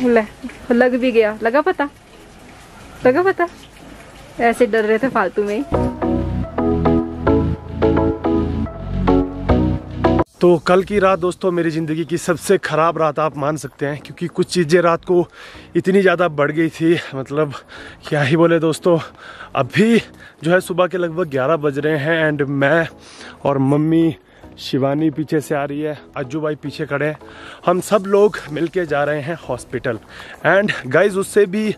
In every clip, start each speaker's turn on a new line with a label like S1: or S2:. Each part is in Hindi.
S1: ले, लग भी गया। लगा पता? लगा पता? ऐसे डर रहे थे फालतू में
S2: तो कल की रात दोस्तों, मेरी ज़िंदगी की सबसे ख़राब रात आप मान सकते हैं, क्योंकि कुछ चीज़ें रात को इतनी ज़्यादा बढ़ गई थी। मतलब क्या ही बोले दोस्तों, अभी जो है सुबह के लगभग 11 बज रहे हैं एंड मैं और मम्मी शिवानी पीछे से आ रही है अज्जू भाई पीछे खड़े हैं। हम सब लोग मिलके जा रहे हैं हॉस्पिटल। एंड गाइज़ उससे भी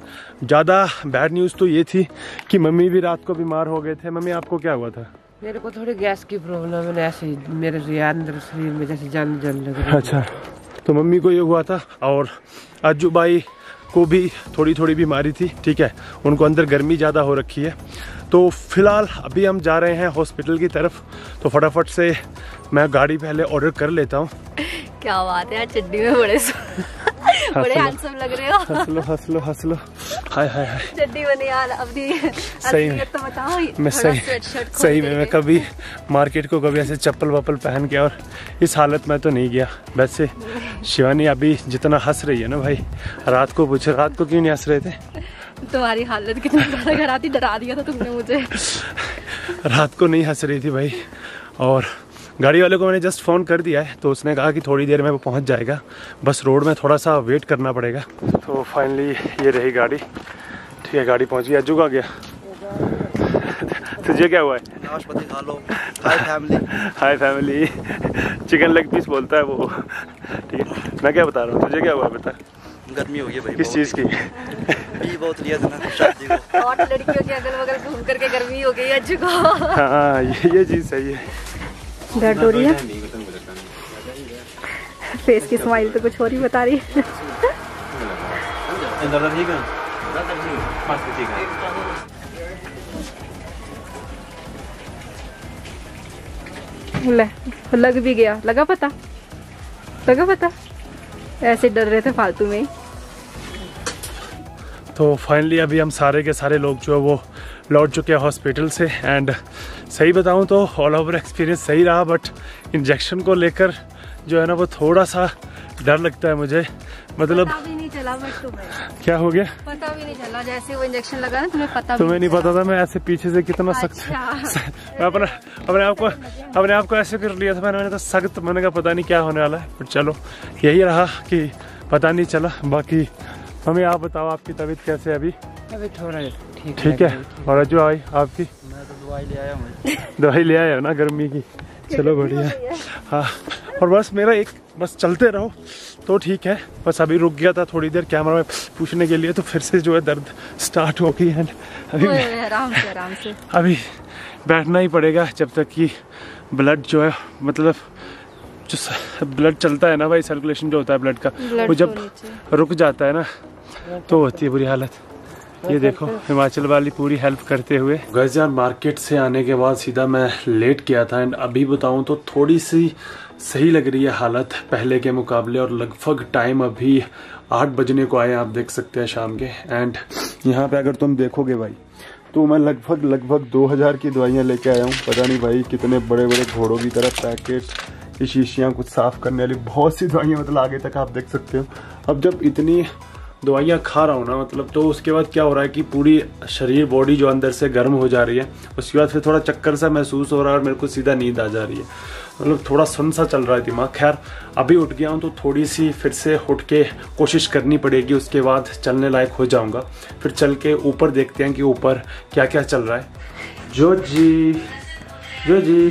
S2: ज़्यादा बैड न्यूज़ तो ये थी कि मम्मी भी रात को बीमार हो गए थे। मम्मी आपको क्या हुआ था?
S3: मेरे को थोड़ी गैस की प्रॉब्लम है। ऐसे मेरे अंदर शरीर में जैसे जान जल लग रही
S2: अच्छा तो मम्मी को ये हुआ था। और अज्जू भाई को भी थोड़ी थोड़ी बीमारी थी ठीक है? उनको अंदर गर्मी ज़्यादा हो रखी है। तो फ़िलहाल अभी हम जा रहे हैं हॉस्पिटल की तरफ़ तो फटाफट से मैं गाड़ी पहले ऑर्डर कर लेता हूँ।
S1: क्या बात है यार चड्डी में बड़े बड़े हैंडसम लग रहे हो।
S2: हंस लो हंस लो हंस लो हाय हाय हाय।
S1: चड्डी बने यार अपनी
S2: सही में।
S1: तो बताओ
S2: मैं सही सही में मैं कभी मार्केट को कभी ऐसे चप्पल वप्पल पहन के और इस हालत में तो नहीं गया। वैसे शिवानी अभी जितना हंस रही है ना भाई रात को पूछे रात को क्यों नहीं हंस रहे थे?
S1: तुम्हारी हालत कितनी ज़्यादा खराब थी डरा दिया था तुमने मुझे।
S2: रात को नहीं हंस रही थी भाई। और गाड़ी वाले को मैंने जस्ट फ़ोन कर दिया है तो उसने कहा कि थोड़ी देर में वो पहुँच जाएगा। बस रोड में थोड़ा सा वेट करना पड़ेगा। तो फाइनली ये रही गाड़ी। ठीक है गाड़ी पहुँच गई। अज्जू का गया? तुझे क्या हुआ है?
S4: Hi family
S2: hi family chicken leg piece बोलता है वो। ठीक है मैं क्या बता रहा हूँ? तुझे क्या हुआ है बता
S4: गर्मी हो गई भाई
S2: किस चीज़ की?
S4: पी बहुत लिया था ना शादी को।
S1: और लड़कियों के अगल बगल घूम करके गर्मी हो गई है अज्जू को।
S2: हाँ ये ये चीज़ सही है।
S1: दर्द हो रही है? फेस की स्माइल तो कुछ और ही बता रही है। ले लग भी गया। लगा पता? लगा पता? ऐसे डर रहे थे फालतू में
S2: तो फाइनली अभी हम सारे के सारे लोग जो है वो लौट चुके हैं हॉस्पिटल से एंड सही बताऊँ तो ऑल ओवर एक्सपीरियंस सही रहा बट इंजेक्शन को लेकर जो है ना वो थोड़ा सा डर लगता है मुझे। मतलब
S1: पता भी नहीं चला बट तुम्हें।
S2: क्या हो गया?
S1: पता भी नहीं चला जैसे वो इंजेक्शन लगा ना तुम्हें पता भी
S2: तुम्हें नहीं पता था मैं ऐसे पीछे से कितना सख्त
S1: अच्छा।
S2: मैं अपना अपने आप को अपने आप को ऐसे कर लिया था मैंने मैंने तो सख्त मैंने कहा पता नहीं क्या होने वाला है बट चलो यही रहा कि पता नहीं चला। बाकी हमें आप बताओ आपकी तबीयत कैसे है अभी?
S3: अभी थोड़ा ठीक
S2: ठीक है। और अजू आई आपकी?
S4: मैं तो दवाई ले आया हूँ।
S2: दवाई ले हो ना गर्मी की। चलो बढ़िया। हाँ। और बस मेरा एक बस चलते रहो तो ठीक है। बस अभी रुक गया था थोड़ी देर कैमरा में पूछने के लिए तो फिर से जो है दर्द स्टार्ट हो गई है। अभी
S1: आराम से आराम से।
S2: अभी बैठना ही पड़ेगा जब तक कि ब्लड जो है मतलब जो ब्लड चलता है ना भाई सर्कुलेशन जो होता है ब्लड का वो जब रुक जाता है ना तो होती है बुरी हालत। ये देखो, हिमाचल वाली पूरी हेल्प करते हुए। गैस यार मार्केट से आने के बाद सीधा मैं लेट किया था एंड अभी बताऊँ तो थोड़ी सी सही लग रही है हालत पहले के मुकाबले और लगभग टाइम अभी आठ बजने को आए आप देख सकते हैं शाम के। एंड यहाँ पे अगर तुम देखोगे भाई तो मैं लगभग लगभग 2000 की दवाइयाँ लेके आया हूँ। पता नहीं भाई कितने बड़े बड़े घोड़ों की तरह पैकेट शीशियाँ कुछ साफ़ करने वाली बहुत सी दवाइयाँ मतलब आगे तक आप देख सकते हो। अब जब इतनी दवाइयाँ खा रहा हूँ ना मतलब तो उसके बाद क्या हो रहा है कि पूरी शरीर बॉडी जो अंदर से गर्म हो जा रही है, उसके बाद फिर थोड़ा चक्कर सा महसूस हो रहा है और मेरे को सीधा नींद आ जा रही है। मतलब थोड़ा सुन सा चल रहा है दिमाग। खैर, अभी उठ गया हूँ तो थोड़ी सी फिर से उठ के कोशिश करनी पड़ेगी, उसके बाद चलने लायक हो जाऊँगा। फिर चल के ऊपर देखते हैं कि ऊपर क्या क्या चल रहा है। जो जी जो जी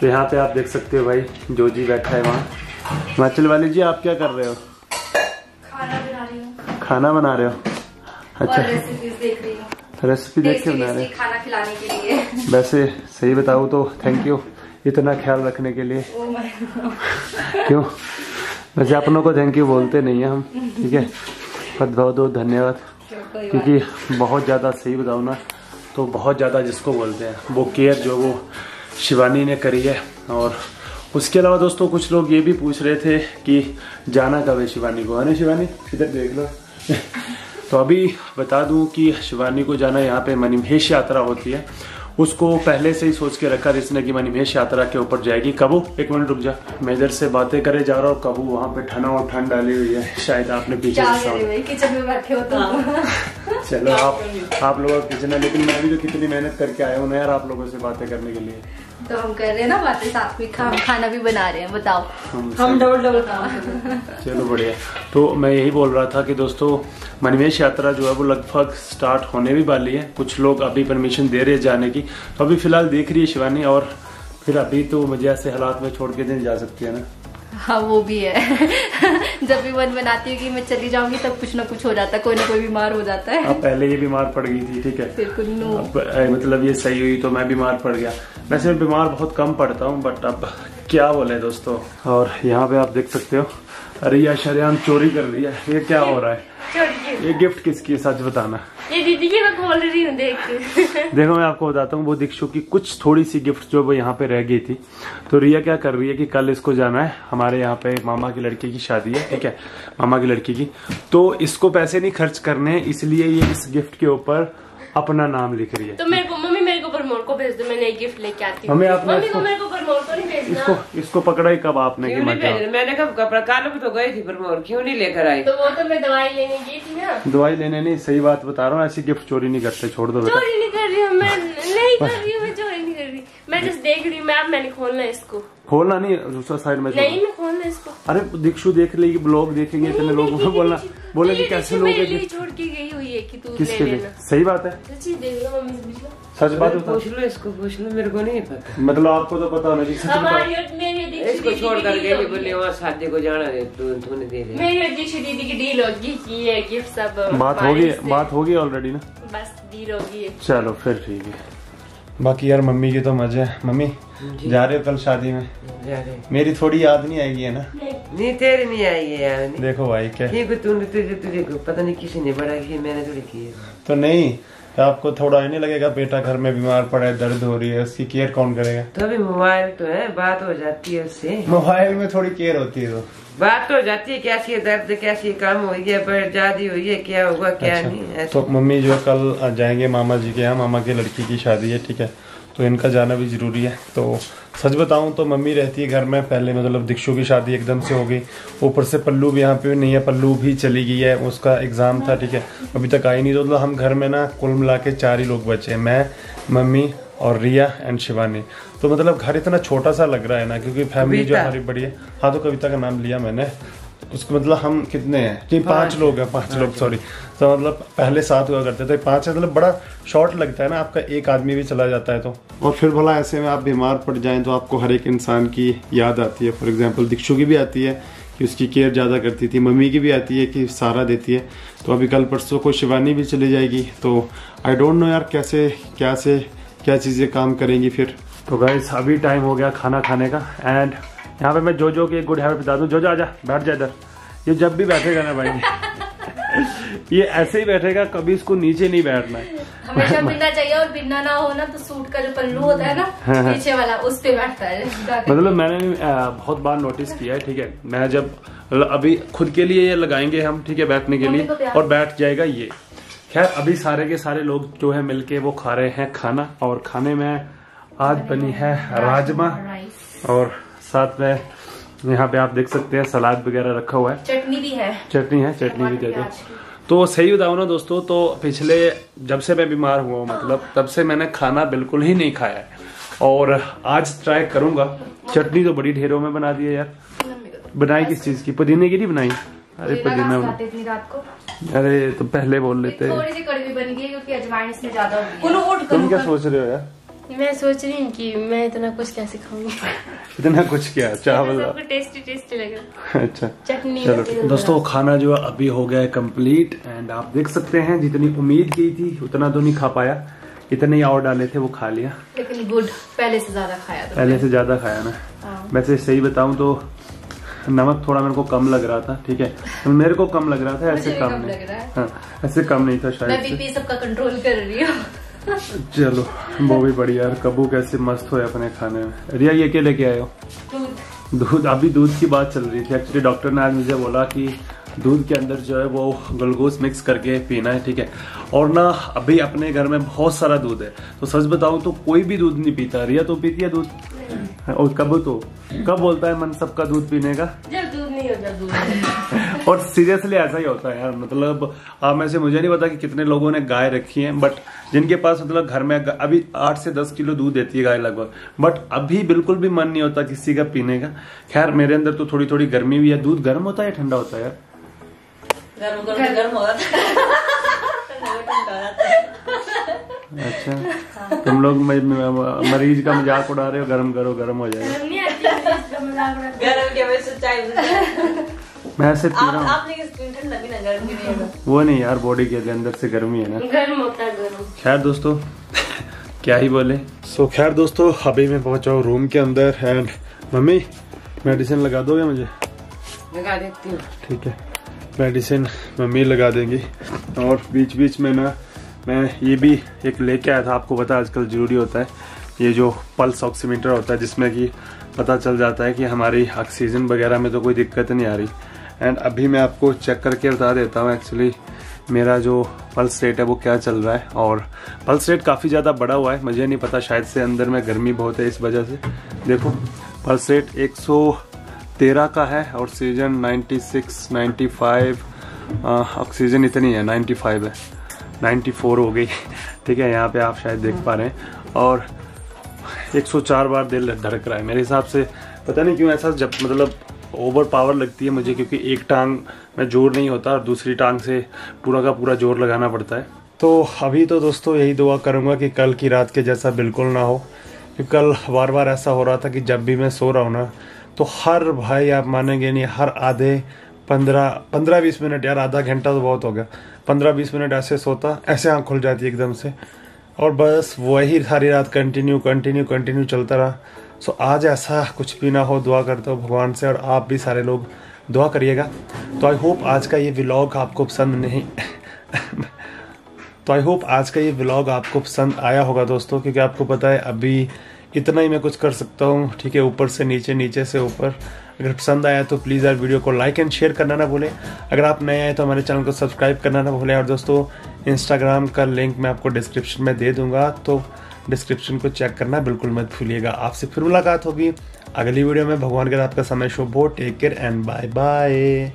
S2: तो यहाँ पे आप देख सकते हो भाई जो जी बैठा है वहाँ। हिमाचल वाली जी, आप क्या कर रहे हो? खाना बना रहे हो? अच्छा।
S1: देख रही हूँ।
S2: रेसिपी देख के बना रहे हो?
S1: खाना खिलाने के लिए।
S2: वैसे सही बताऊँ तो थैंक यू इतना ख्याल रखने के लिए। क्यों? वैसे अपनों को थैंक यू बोलते नहीं है हम ठीक है? बहुत बहुत बहुत धन्यवाद। क्योंकि बहुत ज़्यादा सही बताऊँ ना तो बहुत ज़्यादा जिसको बोलते हैं वो केयर जो वो शिवानी ने करी है। और उसके अलावा दोस्तों कुछ लोग ये भी पूछ रहे थे कि जाना कब है शिवानी को? है ना शिवानी? इधर देख लो। तो अभी बता दूँ कि शिवानी को जाना यहाँ पे मणिमहेश यात्रा होती है। उसको पहले से ही सोच के रखा इसने कि मणिमेश यात्रा के ऊपर जाएगी। कबू एक मिनट रुक जा। मैं इधर से बातें करे जा रहा हूँ। कबू वहाँ पे ठंडा और ठंड डाली हुई है। शायद आपने पीछे
S1: किचन में बैठे हो तो
S2: चलो आप आप लोगों का किचन है लेकिन मैं भी तो कितनी मेहनत करके आया हूँ ना यार आप लोगों से बातें करने के लिए।
S1: तो हम कर रहे हैं ना बातें साथ में खा, खाना भी बना रहे हैं बताओ।
S2: हम
S3: डबल डबल काम कर रहे हैं।
S2: चलो बढ़िया। तो मैं यही बोल रहा था कि दोस्तों मनिमेश यात्रा जो है वो लगभग स्टार्ट होने भी वाली है। कुछ लोग अभी परमिशन दे रहे हैं जाने की। तो अभी फ़िलहाल देख रही है शिवानी और फिर अभी तो मुझे ऐसे हालात में छोड़ के नहीं जा सकती है ना?
S1: हाँ वो भी है। जब भी मन बनाती हूँ कि मैं चली जाऊँगी तब कुछ ना कुछ हो जाता है। कोई ना कोई बीमार हो जाता है।
S2: अब पहले ये बीमार पड़ गई थी ठीक है?
S1: फिर कुन्नू
S2: अब मतलब ये सही हुई तो मैं बीमार पड़ गया। वैसे मैं बीमार बहुत कम पड़ता हूँ बट अब क्या बोले दोस्तों? और यहाँ पे आप देख सकते हो अरे यह शरेआम चोरी कर रही है। ये क्या हो रहा है? ये गिफ्ट किसकी है सच बताना?
S5: ये दीदी की मैं बोल रही हूँ देख।
S2: देखो मैं आपको बताता हूँ वो दीक्षु की कुछ थोड़ी सी गिफ्ट जो वो यहाँ पे रह गई थी। तो रिया क्या कर रही है कि कल इसको जाना है। हमारे यहाँ पे मामा की लड़की की शादी है ठीक है? मामा की लड़की की। तो इसको पैसे नहीं खर्च करने इसलिए ये इस गिफ्ट के ऊपर अपना नाम लिख रही है
S5: तो मेरे को मम्मी मेरे को को भेज दो मैं नई गिफ्ट लेके आती हूँ।
S2: मम्मी,
S5: को मेरे को परमोर को नहीं भेजना।
S2: इसको इसको पकड़ा ही कब आपने कि
S3: क्यों नहीं मैंने कब कपड़ा कालो भी तो गई थी पर मोर क्यों नहीं लेकर आई?
S5: तो वो तो मैं दवाई लेने गई थी ना।
S2: दवाई लेने नहीं सही बात बता रहा हूँ ऐसी गिफ्ट चोरी नहीं करते छोड़ दो बेटा।
S5: चोरी नहीं कर रही हूँ मैं नहीं कर रही हूँ मैं चोरी नहीं कर रही। मैं जस्ट देख रही हूँ मैं मैंने खोलना है इसको।
S2: खोलना नहीं दूसरा साइड में
S5: नहीं मैं खोलना इसको।
S2: अरे दीक्षु देख लेगी ब्लॉग देखेंगे इतने लोगों को बोलना बोलेंगे कैसे लोग
S5: छोड़ के गई है कि तू ले
S2: किसके लिए सही बात है।
S5: सच्ची देख लो मम्मी से पूछ लो।
S2: सच बात है।
S3: पूछ लो इसको पूछ लो मेरे को नहीं पता।
S2: मतलब आपको तो पता होना चाहिए सच
S3: इसको छोड़
S5: करके
S3: कर गई। बोले वहाँ शादी को जाना है तू तूने दे दे
S5: मेरी और दीदी की डील होगी कि ये गिफ्ट सब
S2: बात होगी बात होगी ऑलरेडी ना?
S5: बस डील होगी।
S2: चलो फिर ठीक है। बाकी यार मम्मी की तो मज़े है। मम्मी जा। रहे हो कल शादी में?
S3: जा रहे
S2: मेरी थोड़ी याद नहीं आएगी है ना?
S3: नहीं तेरी नहीं आई है यार। नहीं
S2: देखो भाई क्या
S3: तूने तुझे तुझे पता नहीं किसी ने बड़ा की मैंने थोड़ी की
S2: तो नहीं तो आपको थोड़ा ही नहीं लगेगा बेटा घर में बीमार पड़ा है दर्द हो रही है उसकी केयर कौन करेगा?
S3: तो अभी मोबाइल तो है बात हो जाती है उससे।
S2: मोबाइल में थोड़ी केयर होती है तो।
S3: बात तो जाती है कैसी है दर्द कैसी है काम हुई है पर ज़्यादा हुई है क्या होगा क्या अच्छा, नहीं
S2: तो मम्मी जो कल जाएँगे मामा जी के यहाँ मामा की लड़की की शादी है ठीक है? तो इनका जाना भी ज़रूरी है। तो सच बताऊँ तो मम्मी रहती है घर में पहले मतलब दीक्षु की शादी एकदम से हो गई। ऊपर से पल्लू भी यहाँ पे नहीं है पल्लू भी चली गई है उसका एग्ज़ाम था ठीक है। अभी तक आई नहीं तो मतलब हम घर में ना कुल मिला के चार ही लोग बचे हैं। मैं मम्मी और रिया एंड शिवानी। तो मतलब घर इतना छोटा सा लग रहा है ना क्योंकि फैमिली जो हमारी बड़ी है। हाँ तो कविता का नाम लिया मैंने। उसको मतलब हम कितने हैं? कि पाँच लोग हैं पाँच लोग सॉरी तो मतलब पहले सात हुआ करते थे पाँच है मतलब बड़ा शॉर्ट लगता है ना आपका एक आदमी भी चला जाता है तो। और फिर भला ऐसे में आप बीमार पड़ जाएँ तो आपको हर एक इंसान की याद आती है। फॉर एग्ज़ाम्पल दीक्षु की भी आती है कि उसकी केयर ज़्यादा करती थी मम्मी की भी आती है कि सहारा देती है। तो अभी कल परसों को शिवानी भी चली जाएगी। तो आई डोंट नो यार कैसे क्या से क्या चीज़ें काम करेंगी फिर। तो गाइस अभी टाइम हो गया खाना खाने का एंड यहाँ पे मैं जो जो की गुड हैबिट बता दूँ। जो जो आजा बैठ जा इधर। ये जब भी बैठेगा ना भाई। ये ऐसे ही बैठेगा कभी इसको नीचे नहीं बैठना है।
S1: हमेशा चाहिए और बिना ना हो ना तो सूट का जो पल्लू होता है ना पीछे वाला उस पे बैठता है।
S2: मतलब मैंने भी, बहुत बार नोटिस किया है ठीक है? मैं जब अभी खुद के लिए ये लगाएँगे हम ठीक है बैठने के लिए और बैठ जाएगा ये। खैर अभी सारे के सारे लोग जो है मिलके वो खा रहे हैं खाना और खाने में आज बनी है राजमा और साथ में यहाँ पे आप देख सकते हैं सलाद वगैरह रखा हुआ है।
S1: चटनी भी है।
S2: चटनी है चटनी भी दे दो। तो सही बताऊँ ना दोस्तों तो पिछले जब से मैं बीमार हुआ हूँ मतलब तब से मैंने खाना बिल्कुल ही नहीं खाया है। और आज ट्राई करूँगा। चटनी तो बड़ी ढेरों में बना दी है यार। बनाई किस चीज़ की? पुदीने की नहीं बनाई? अरे पुदीना बना-
S1: रात को।
S2: अरे तो पहले बोल लेते।
S1: थोड़ी सी कड़वी बन गई क्योंकि अजवाइन इसमें ज़्यादा हो
S2: तुम क्या सोच रहे हो यार?
S5: मैं सोच रही हूँ कि मैं इतना कुछ कैसे खाऊँगी?
S2: इतना कुछ क्या? चावल
S5: सबको टेस्टी टेस्टी लगे
S2: अच्छा।
S5: चटनी
S2: चलो दोस्तों खाना जो है अभी हो गया है कंप्लीट एंड आप देख सकते हैं जितनी उम्मीद की थी उतना तो नहीं खा पाया। इतने ही और डाले थे वो खा लिया।
S1: लेकिन गुड पहले से ज़्यादा खाया
S2: पहले से ज़्यादा खाया ना।
S1: हाँ।
S2: वैसे सही बताऊँ तो नमक थोड़ा मेरे को कम लग रहा था ठीक है? मेरे को कम लग रहा था ऐसे कम नहीं।
S1: लग रहा है।
S2: हाँ ऐसे कम नहीं था शायद। से
S1: बीपी सबका कंट्रोल कर रही हूँ।
S2: चलो वो भी बढ़िया यार कबू कैसे मस्त हो अपने खाने में। रिया ये क्या लेके आए हो?
S1: दूध।
S2: दूध अभी दूध की बात चल रही थी। एक्चुअली डॉक्टर ने आज मुझे बोला कि दूध के अंदर जो है वो ग्लूकोज मिक्स करके पीना है ठीक है? और ना अभी अपने घर में बहुत सारा दूध है। तो सच बताऊँ तो कोई भी दूध नहीं पीता। रिया तो पीती है दूध? और कब तो? कब बोलता है मन सबका दूध पीने का?
S5: जब दूध नहीं होता दूध
S2: और सीरियसली ऐसा ही होता है यार मतलब आप में से मुझे नहीं पता कि कितने लोगों ने गाय रखी है बट जिनके पास मतलब घर में अभी आठ से दस किलो दूध देती है गाय लगभग बट अभी बिल्कुल भी मन नहीं होता किसी का पीने का। खैर मेरे अंदर तो थोड़ी थोड़ी गर्मी भी है दूध गर्म होता है या ठंडा होता है यार?
S6: गर्म गर्म गर्म हो।
S2: अच्छा तुम लोग मरीज़ का मज़ाक उड़ा रहे हो गर्म करो गर्म हो जाएगा।
S6: गर्म के वजह से चाय
S2: मैं ऐसे पी
S6: आप
S2: रहा हूँ। वो नहीं यार बॉडी के अंदर से गर्मी है ना।
S5: गर्म होता है गर्म।
S2: खैर दोस्तों क्या ही बोले। सो so, खैर दोस्तों अभी मैं पहुँचा हूँ रूम के अंदर एंड मम्मी मेडिसिन लगा दोगे मुझे?
S3: लगा देती हूँ।
S2: ठीक है। मेडिसिन मम्मी लगा देंगी। और बीच बीच में ना मैं ये भी एक लेके आया था आपको पता आजकल ज़रूरी होता है। ये जो पल्स ऑक्सीमीटर होता है जिसमें कि पता चल जाता है कि हमारी ऑक्सीजन वगैरह में तो कोई दिक्कत नहीं आ रही। एंड अभी मैं आपको चेक करके बता देता हूँ एक्चुअली मेरा जो पल्स रेट है वो क्या चल रहा है? और पल्स रेट काफ़ी ज़्यादा बड़ा हुआ है मुझे नहीं पता शायद से अंदर में गर्मी बहुत है इस वजह से। देखो पल्स रेट 113 का है और ऑक्सीजन 96 95 आ, ऑक्सीजन इतनी है 95 है। 94 हो गई। ठीक है यहाँ पे आप शायद देख पा रहे हैं। और 104 बार दिल धड़क रहा है। मेरे हिसाब से पता नहीं क्यों ऐसा जब मतलब ओवर पावर लगती है मुझे, क्योंकि एक टांग में ज़ोर नहीं होता और दूसरी टांग से पूरा का पूरा ज़ोर लगाना पड़ता है। तो अभी तो दोस्तों यही दुआ करूँगा कि कल की रात के जैसा बिल्कुल ना हो क्योंकि कल बार बार ऐसा हो रहा था कि जब भी मैं सो रहा हूँ ना तो हर भाई आप मानेंगे नहीं, हर आधे पंद्रह पंद्रह बीस मिनट, यार आधा घंटा तो बहुत हो गया, पंद्रह बीस मिनट ऐसे सोता, ऐसे आँख खुल जाती एकदम से। और बस वही सारी रात कंटिन्यू कंटिन्यू कंटिन्यू चलता रहा। सो आज ऐसा कुछ भी ना हो, दुआ करता हूँ भगवान से और आप भी सारे लोग दुआ करिएगा। तो आई होप आज का ये व्लॉग आपको पसंद नहीं तो आई होप आज का ये व्लॉग आपको पसंद आया होगा दोस्तों, क्योंकि आपको पता है अभी इतना ही मैं कुछ कर सकता हूँ, ठीक है, ऊपर से नीचे नीचे से ऊपर। अगर पसंद आया तो प्लीज़ यार वीडियो को लाइक एंड शेयर करना ना भूलें। अगर आप नए आए तो हमारे चैनल को सब्सक्राइब करना ना भूलें। और दोस्तों इंस्टाग्राम का लिंक मैं आपको डिस्क्रिप्शन में दे दूँगा। तो डिस्क्रिप्शन को चेक करना, बिल्कुल मत भूलिएगा। आपसे फिर मुलाकात होगी। अगली वीडियो में भगवान के साथ का समय शुभ हो। Take care and bye bye